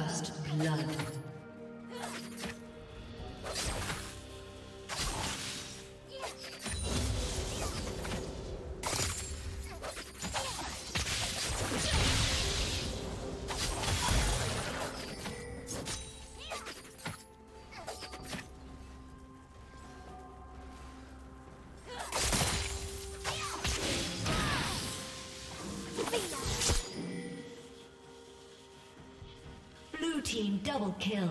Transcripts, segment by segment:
First blood. Double kill.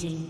Dominating.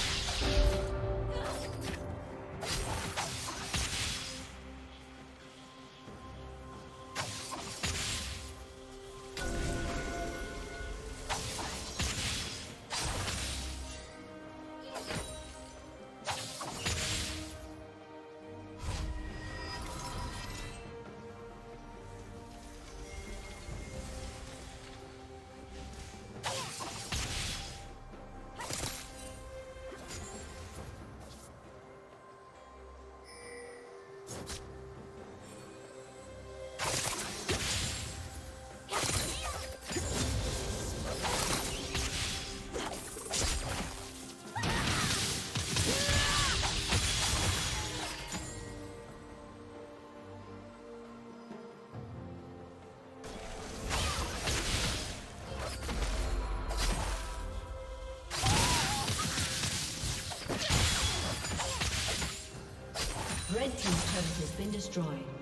Destroyed.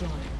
Destroyed.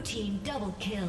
Team double kill.